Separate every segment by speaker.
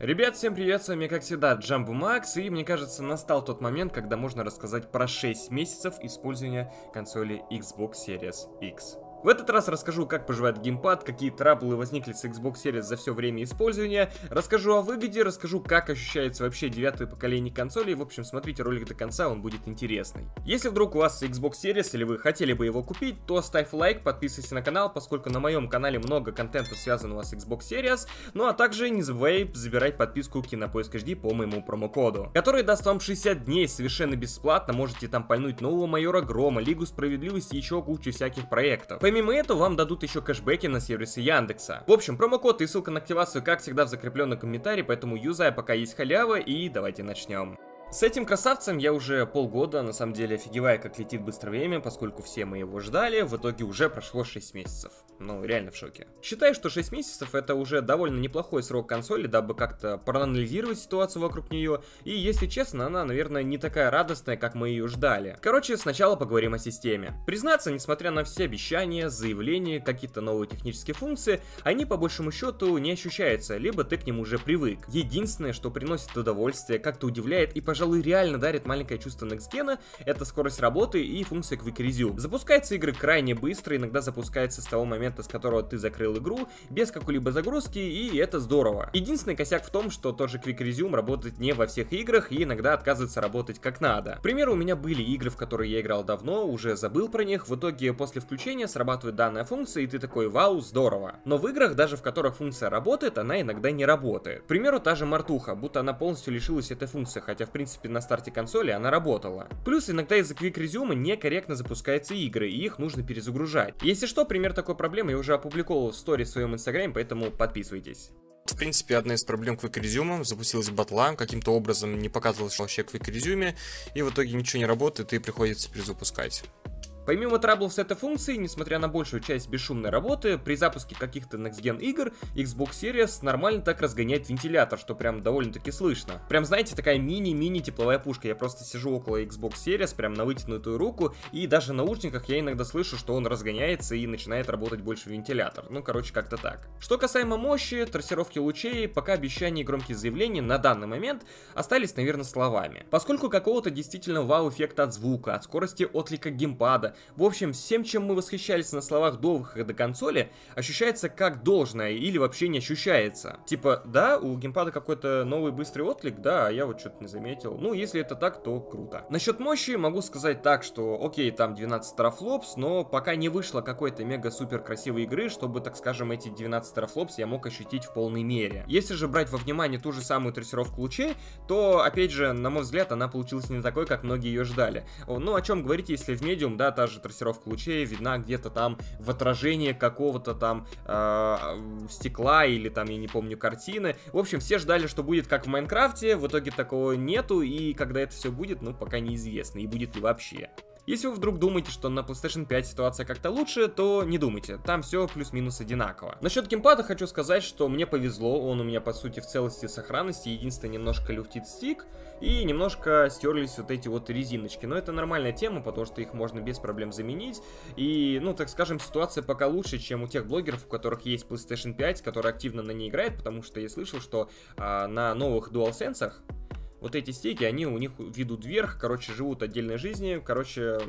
Speaker 1: Ребят, всем привет, с вами как всегда Джамбу Макс, и мне кажется настал тот момент, когда можно рассказать про 6 месяцев использования консоли Xbox Series X. В этот раз расскажу, как поживает геймпад, какие траблы возникли с Xbox Series за все время использования, расскажу о выгоде, расскажу, как ощущается вообще девятое поколение консолей, в общем, смотрите ролик до конца, он будет интересный. Если вдруг у вас Xbox Series или вы хотели бы его купить, то ставь лайк, подписывайся на канал, поскольку на моем канале много контента связанного с Xbox Series, ну а также не забывай забирать подписку Кинопоиск HD по моему промокоду, который даст вам 60 дней совершенно бесплатно, можете там пальнуть нового Майора Грома, Лигу Справедливости и еще кучу всяких проектов. Помимо этого, вам дадут еще кэшбэки на сервисы Яндекса. В общем, промокод и ссылка на активацию, как всегда, в закрепленном комментарии, поэтому юзай, пока есть халява, и давайте начнем. С этим красавцем я уже полгода, на самом деле, офигеваю, как летит быстро время, поскольку все мы его ждали, в итоге уже прошло 6 месяцев. Ну, реально в шоке. Считаю, что 6 месяцев это уже довольно неплохой срок консоли, дабы как-то проанализировать ситуацию вокруг нее, и, если честно, она, наверное, не такая радостная, как мы ее ждали. Короче, сначала поговорим о системе. Признаться, несмотря на все обещания, заявления, какие-то новые технические функции, они по большему счету не ощущаются, либо ты к ним уже привык. Единственное, что приносит удовольствие, как-то удивляет и, пожалуйста, пожалуй, реально дарит маленькое чувство Next это скорость работы и функция Quick Resume. Запускается игры крайне быстро, иногда запускается с того момента, с которого ты закрыл игру, без какой-либо загрузки, и это здорово. Единственный косяк в том, что тот же Quick Resume работает не во всех играх и иногда отказывается работать как надо. К примеру, у меня были игры, в которые я играл давно, уже забыл про них, в итоге после включения срабатывает данная функция, и ты такой, вау, здорово. Но в играх, даже в которых функция работает, она иногда не работает. К примеру, та же Мартуха, будто она полностью лишилась этой функции, хотя в принципе принципе, на старте консоли она работала. Плюс иногда из-за Quick Resume некорректно запускаются игры, и их нужно перезагружать. Если что, пример такой проблемы я уже опубликовал в сторе в своем инстаграме, поэтому подписывайтесь.
Speaker 2: В принципе, одна из проблем Quick Resume, запустилась батла, каким-то образом не показывалось вообще Quick Resume, и в итоге ничего не работает, и приходится перезапускать.
Speaker 1: Помимо траблов с этой функцией, несмотря на большую часть бесшумной работы, при запуске каких-то Next Gen игр, Xbox Series нормально так разгоняет вентилятор, что прям довольно-таки слышно. Прям, знаете, такая мини-мини тепловая пушка. Я просто сижу около Xbox Series, прям на вытянутую руку, и даже в наушниках я иногда слышу, что он разгоняется и начинает работать больше вентилятор. Ну, короче, как-то так. Что касаемо мощи, трассировки лучей, пока обещания и громкие заявления на данный момент остались, наверное, словами. Поскольку какого-то действительно вау-эффекта от звука, от скорости отлика геймпада, в общем, всем, чем мы восхищались на словах до выхода консоли, ощущается как должное или вообще не ощущается. Типа, да, у геймпада какой-то новый быстрый отклик, да, а я вот что-то не заметил. Ну, если это так, то круто. Насчет мощи могу сказать так, что окей, там 12 терафлопс, но пока не вышло какой-то мега-супер красивой игры, чтобы, так скажем, эти 12 терафлопс я мог ощутить в полной мере. Если же брать во внимание ту же самую трассировку лучей, то, опять же, на мой взгляд, она получилась не такой, как многие ее ждали. Ну, о чем говорить, если в медиум, да, та же трассировка лучей видна где-то там в отражении какого-то там э, стекла или там, я не помню, картины. В общем, все ждали, что будет как в Майнкрафте, в итоге такого нету, и когда это все будет, ну, пока неизвестно, и будет ли вообще. Если вы вдруг думаете, что на PlayStation 5 ситуация как-то лучше, то не думайте, там все плюс-минус одинаково. Насчет геймпада хочу сказать, что мне повезло, он у меня по сути в целости и сохранности, единственное немножко люфтит стик, и немножко стерлись вот эти вот резиночки. Но это нормальная тема, потому что их можно без проблем заменить. И, ну, так скажем, ситуация пока лучше, чем у тех блогеров, у которых есть PlayStation 5, которые активно на ней играют, потому что я слышал, что а, на новых DualSense вот эти стейки, они у них ведут вверх, короче, живут отдельной жизнью, короче,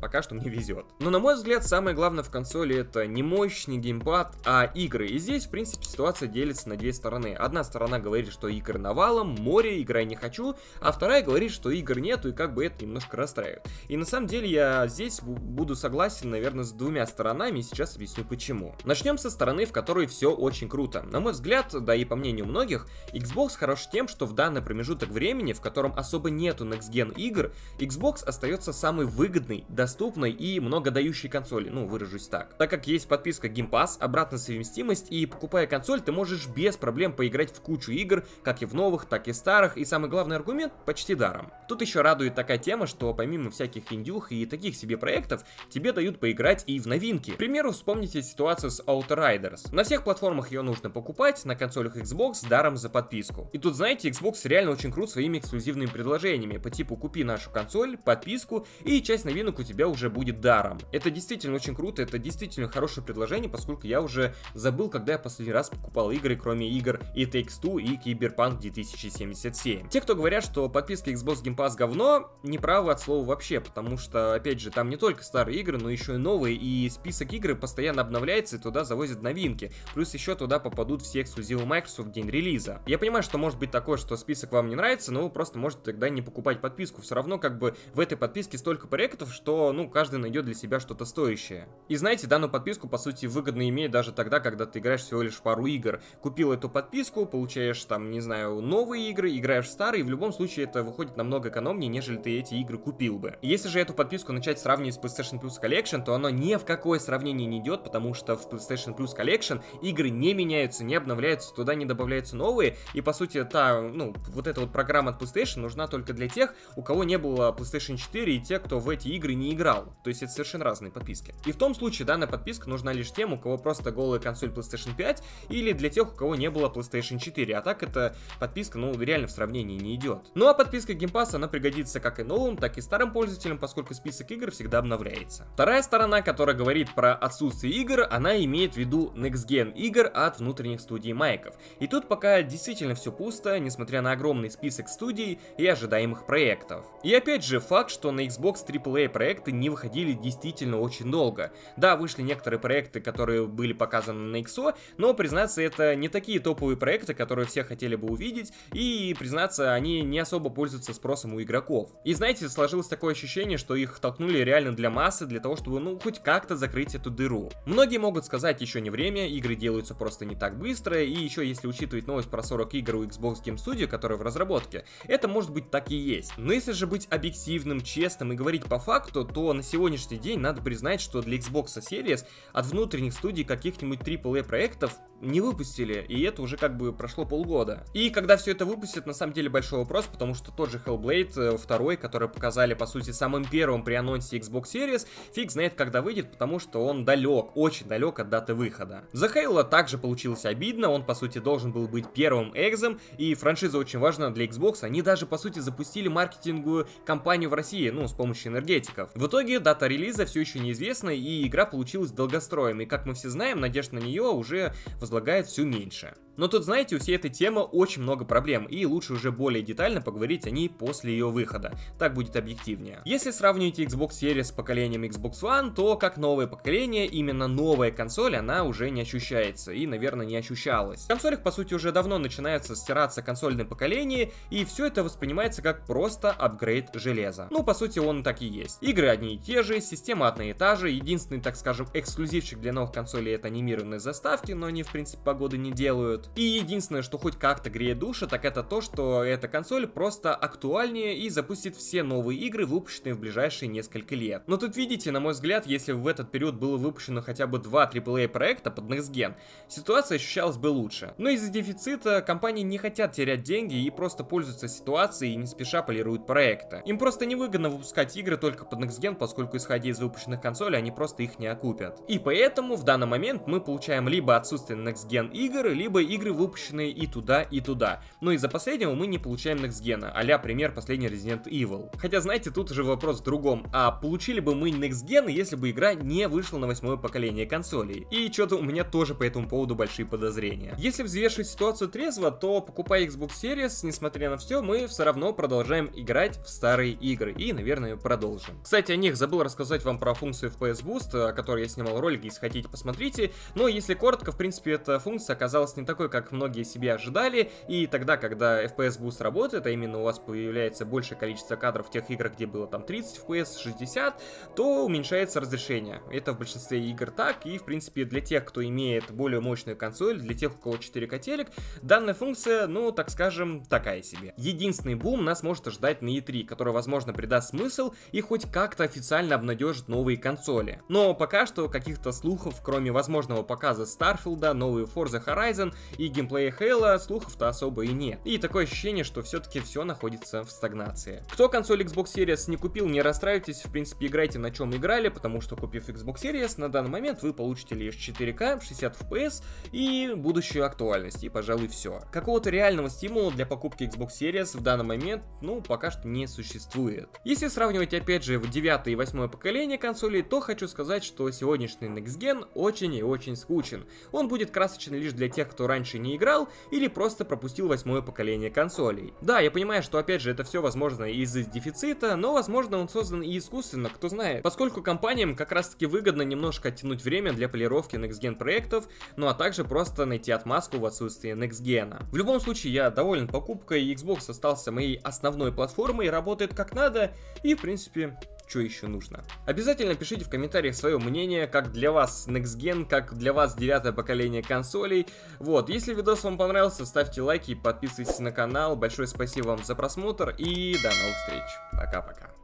Speaker 1: пока что мне везет. Но на мой взгляд, самое главное в консоли это не мощь, не геймпад, а игры. И здесь, в принципе, ситуация делится на две стороны. Одна сторона говорит, что игр навалом, море, играй не хочу, а вторая говорит, что игр нету и как бы это немножко расстраивает. И на самом деле я здесь буду согласен, наверное, с двумя сторонами и сейчас объясню почему. Начнем со стороны, в которой все очень круто. На мой взгляд, да и по мнению многих, Xbox хорош тем, что в данный промежуток времени, в котором особо нету Next Gen игр, Xbox остается самый выгодный, доступной и много дающей консоли, ну, выражусь так. Так как есть подписка Game Pass, обратная совместимость, и покупая консоль, ты можешь без проблем поиграть в кучу игр, как и в новых, так и старых, и самый главный аргумент – почти даром. Тут еще радует такая тема, что помимо всяких индюх и таких себе проектов, тебе дают поиграть и в новинки. К примеру, вспомните ситуацию с Outriders. На всех платформах ее нужно покупать, на консолях Xbox даром за подписку. И тут, знаете, Xbox реально очень крут своими эксклюзивными предложениями, по типу купи нашу консоль, подписку, и часть новинок у тебя тебя уже будет даром. Это действительно очень круто, это действительно хорошее предложение, поскольку я уже забыл, когда я последний раз покупал игры, кроме игр и Takes-Two, и Cyberpunk 2077. Те, кто говорят, что подписка Xbox Game Pass говно, неправы от слова вообще, потому что, опять же, там не только старые игры, но еще и новые, и список игр постоянно обновляется, и туда завозят новинки. Плюс еще туда попадут все эксклюзивы Microsoft в день релиза. Я понимаю, что может быть такое, что список вам не нравится, но вы просто можете тогда не покупать подписку. Все равно, как бы, в этой подписке столько проектов, что, ну, каждый найдет для себя что-то стоящее. И знаете, данную подписку, по сути, выгодно иметь даже тогда, когда ты играешь всего лишь пару игр. Купил эту подписку, получаешь там, не знаю, новые игры, играешь в старые, и в любом случае это выходит намного экономнее, нежели ты эти игры купил бы. Если же эту подписку начать сравнивать с PlayStation Plus Collection, то оно ни в какое сравнение не идет, потому что в PlayStation Plus Collection игры не меняются, не обновляются, туда не добавляются новые, и по сути та, ну, вот эта вот программа от PlayStation нужна только для тех, у кого не было PlayStation 4 и те, кто в эти игры не играл. То есть это совершенно разные подписки. И в том случае данная подписка нужна лишь тем, у кого просто голая консоль PlayStation 5, или для тех, у кого не было PlayStation 4. А так эта подписка, ну, реально в сравнении не идет. Ну а подписка Game Pass, она пригодится как и новым, так и старым пользователям, поскольку список игр всегда обновляется. Вторая сторона, которая говорит про отсутствие игр, она имеет в виду Next Gen игр от внутренних студий майков. И тут пока действительно все пусто, несмотря на огромный список студий и ожидаемых проектов. И опять же, факт, что на Xbox AAA проекты не выходили действительно очень долго. Да, вышли некоторые проекты, которые были показаны на XO, но, признаться, это не такие топовые проекты, которые все хотели бы увидеть, и, признаться, они не особо пользуются спросом у игроков. И знаете, сложилось такое ощущение, что их толкнули реально для массы, для того, чтобы, ну, хоть как-то закрыть эту дыру. Многие могут сказать, еще не время, игры делаются просто не так быстро, и еще если учитывать новость про 40 игр у Xbox Game Studio, которая в разработке, это может быть так и есть. Но если же быть объективным, честным и говорить по факту, то на сегодняшний день надо признать, что для Xbox Series от внутренних студий каких-нибудь AAA проектов не выпустили, и это уже как бы прошло полгода. И когда все это выпустят, на самом деле большой вопрос, потому что тот же Hellblade 2, э, который показали, по сути, самым первым при анонсе Xbox Series, фиг знает, когда выйдет, потому что он далек, очень далек от даты выхода. За Halo также получилось обидно, он, по сути, должен был быть первым экзом, и франшиза очень важна для Xbox, они даже, по сути, запустили маркетинговую кампанию в России, ну, с помощью энергетиков. В итоге дата релиза все еще неизвестна, и игра получилась долгостроем, и, как мы все знаем, надежда на нее уже возлагает все меньше. Но тут, знаете, у всей этой темы очень много проблем, и лучше уже более детально поговорить о ней после ее выхода. Так будет объективнее. Если сравнивать Xbox Series с поколением Xbox One, то как новое поколение, именно новая консоль, она уже не ощущается, и, наверное, не ощущалась. В консолях, по сути, уже давно начинается стираться консольное поколение, и все это воспринимается как просто апгрейд железа. Ну, по сути, он так и есть. Игры одни и те же, система одна и та же, единственный, так скажем, эксклюзивчик для новых консолей это анимированные заставки, но они, в принципе, погоды не делают. И единственное, что хоть как-то греет души, так это то, что эта консоль просто актуальнее и запустит все новые игры, выпущенные в ближайшие несколько лет. Но тут видите, на мой взгляд, если в этот период было выпущено хотя бы два AAA проекта под Next Gen, ситуация ощущалась бы лучше. Но из-за дефицита компании не хотят терять деньги и просто пользуются ситуацией и не спеша полируют проекты. Им просто невыгодно выпускать игры только под Next Gen, поскольку исходя из выпущенных консолей, они просто их не окупят. И поэтому в данный момент мы получаем либо отсутствие Next Gen игр, либо игры игры, выпущенные и туда, и туда. Но из-за последнего мы не получаем Next Gen, а пример последний Resident Evil. Хотя, знаете, тут уже вопрос в другом. А получили бы мы Next если бы игра не вышла на восьмое поколение консолей? И что-то у меня тоже по этому поводу большие подозрения. Если взвешивать ситуацию трезво, то покупая Xbox Series, несмотря на все, мы все равно продолжаем играть в старые игры. И, наверное, продолжим. Кстати, о них забыл рассказать вам про функцию FPS Boost, о которой я снимал ролик, если хотите, посмотрите. Но если коротко, в принципе, эта функция оказалась не такой, как многие себе ожидали, и тогда, когда FPS Boost работает, а именно у вас появляется большее количество кадров в тех играх, где было там 30 FPS, 60, то уменьшается разрешение. Это в большинстве игр так, и в принципе для тех, кто имеет более мощную консоль, для тех, у кого 4К телек, данная функция, ну, так скажем, такая себе. Единственный бум нас может ожидать на E3, который, возможно, придаст смысл и хоть как-то официально обнадежит новые консоли. Но пока что каких-то слухов, кроме возможного показа Старфилда, новые Forza Horizon и геймплея Halo слухов-то особо и нет. И такое ощущение, что все-таки все находится в стагнации. Кто консоль Xbox Series не купил, не расстраивайтесь, в принципе, играйте на чем играли, потому что купив Xbox Series, на данный момент вы получите лишь 4К, 60 FPS и будущую актуальность, и, пожалуй, все. Какого-то реального стимула для покупки Xbox Series в данный момент, ну, пока что не существует. Если сравнивать, опять же, в 9 и 8 поколение консолей, то хочу сказать, что сегодняшний Next Gen очень и очень скучен. Он будет красочен лишь для тех, кто раньше не играл или просто пропустил восьмое поколение консолей. Да, я понимаю, что опять же это все возможно из-за дефицита, но возможно он создан и искусственно, кто знает. Поскольку компаниям как раз таки выгодно немножко оттянуть время для полировки Next Gen проектов, ну а также просто найти отмазку в отсутствии Next Gen. В любом случае я доволен покупкой, Xbox остался моей основной платформой, работает как надо и в принципе что еще нужно. Обязательно пишите в комментариях свое мнение, как для вас Next Gen, как для вас девятое поколение консолей. Вот, если видос вам понравился, ставьте лайки, подписывайтесь на канал. Большое спасибо вам за просмотр и до новых встреч. Пока-пока.